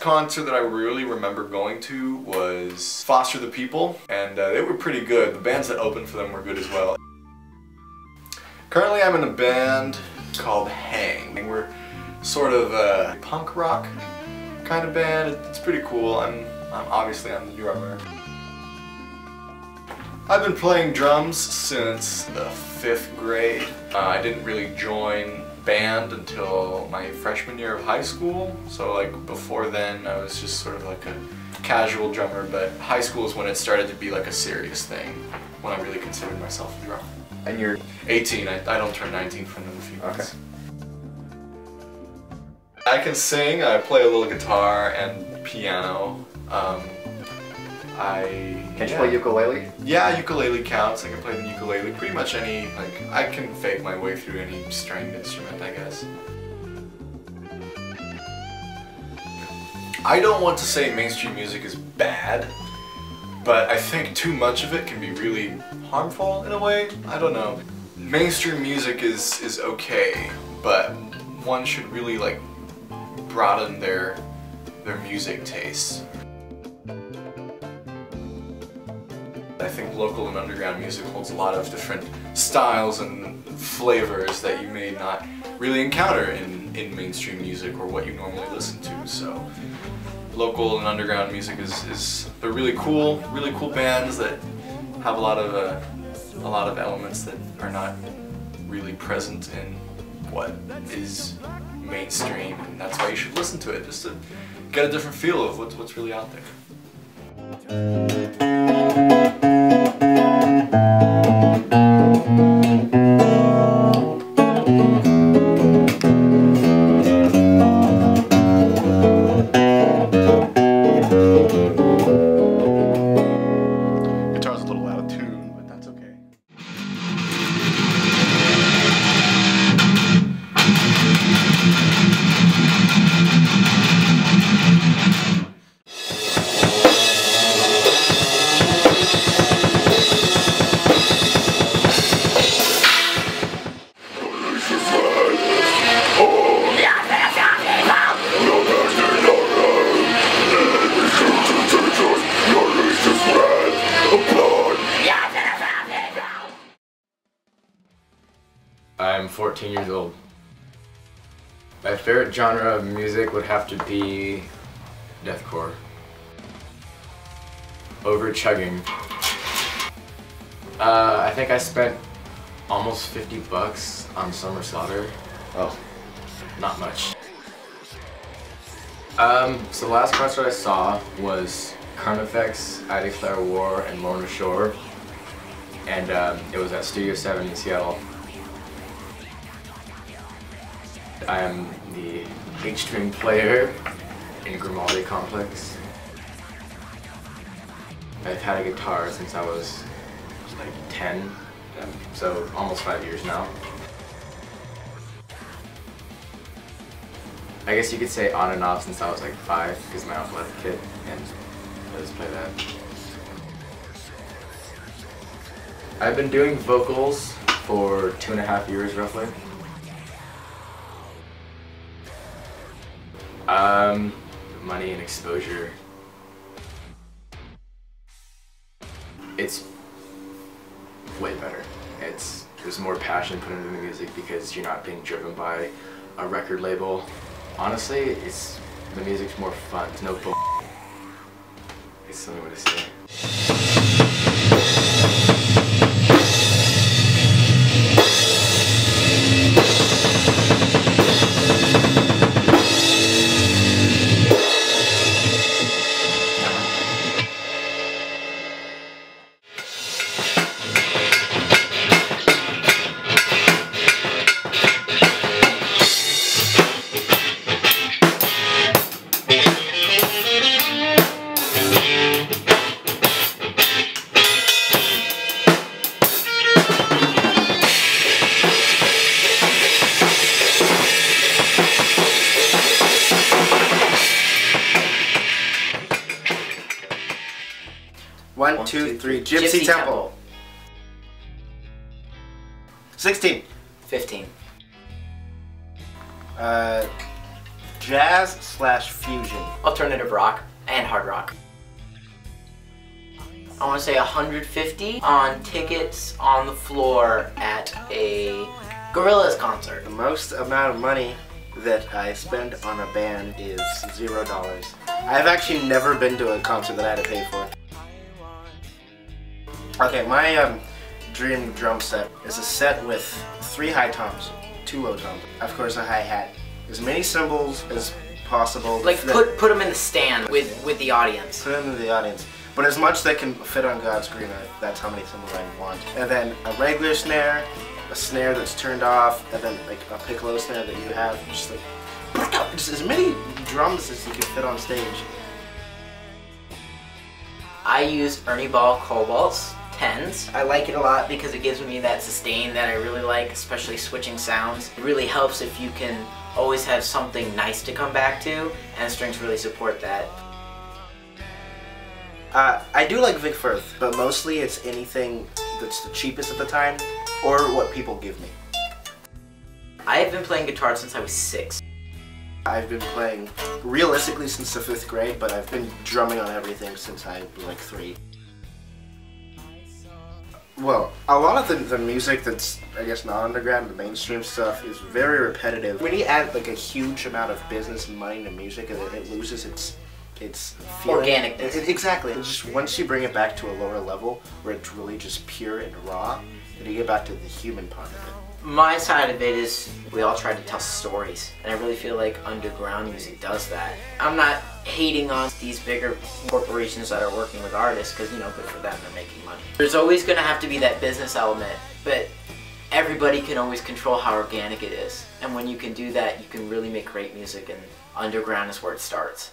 concert that I really remember going to was Foster the People, and uh, they were pretty good. The bands that opened for them were good as well. Currently I'm in a band called Hang. and We're sort of a punk rock kind of band. It's pretty cool. I'm, I'm obviously I'm the drummer. I've been playing drums since the fifth grade. Uh, I didn't really join band until my freshman year of high school. So like before then I was just sort of like a casual drummer, but high school is when it started to be like a serious thing, when I really considered myself a drummer. And you're 18, I, I don't turn 19 for another few months. Okay. I can sing, I play a little guitar and piano. Um, I Can you play ukulele? Yeah, ukulele counts. I can play the ukulele. Pretty much any, like, I can fake my way through any stringed instrument, I guess. I don't want to say mainstream music is bad, but I think too much of it can be really harmful in a way. I don't know. Mainstream music is, is okay, but one should really, like, broaden their, their music tastes. I think local and underground music holds a lot of different styles and flavors that you may not really encounter in, in mainstream music or what you normally listen to. So local and underground music is, is they're really cool, really cool bands that have a lot of uh, a lot of elements that are not really present in what is mainstream and that's why you should listen to it just to get a different feel of what's, what's really out there. Guitar's a 14 years old. My favorite genre of music would have to be deathcore. Over chugging. Uh, I think I spent almost 50 bucks on Summer Slaughter. Oh. Not much. Um, so the last concert I saw was Carnifex, I Declare War, and Lorna Shore. And um, it was at Studio 7 in Seattle. I am the eight-string player in Grimaldi Complex. I've had a guitar since I was like 10, um, so almost five years now. I guess you could say on and off since I was like five because my uncle had a kid and I just play that. I've been doing vocals for two and a half years roughly. Um, money and exposure. It's way better. It's there's more passion put into the music because you're not being driven by a record label. Honestly, it's the music's more fun. It's no bull. It's way to say it. One, two, three. Gypsy, Gypsy Temple. Temple. 16. 15. Uh, jazz slash fusion. alternative rock, and hard rock. I want to say 150 on tickets on the floor at a Gorillaz concert. The most amount of money that I spend on a band is zero dollars. I've actually never been to a concert that I had to pay for. Okay, my um, dream drum set is a set with three high toms, two low toms, of course a hi hat, as many cymbals as possible. Like put put them in the stand with with the audience. put them in the audience. But as much that can fit on God's green, that's how many cymbals I want. And then a regular snare, a snare that's turned off, and then like a piccolo snare that you have, just like just as many drums as you can fit on stage. I use Ernie Ball Cobalts 10s. I like it a lot because it gives me that sustain that I really like, especially switching sounds. It really helps if you can always have something nice to come back to, and strings really support that. Uh, I do like Vic Firth, but mostly it's anything that's the cheapest at the time, or what people give me. I have been playing guitar since I was six. I've been playing realistically since the fifth grade, but I've been drumming on everything since I was like three. Well, a lot of the, the music that's, I guess, not underground, the mainstream stuff, is very repetitive. When you add like a huge amount of business and money to music, it, it loses its its feeling. Organicness. It- exactly. It's just once you bring it back to a lower level, where it's really just pure and raw, then you get back to the human part of it. My side of it is we all try to tell stories, and I really feel like underground music does that. I'm not hating on these bigger corporations that are working with artists because you know, good for them, they're making money. There's always going to have to be that business element, but everybody can always control how organic it is, and when you can do that, you can really make great music, and underground is where it starts.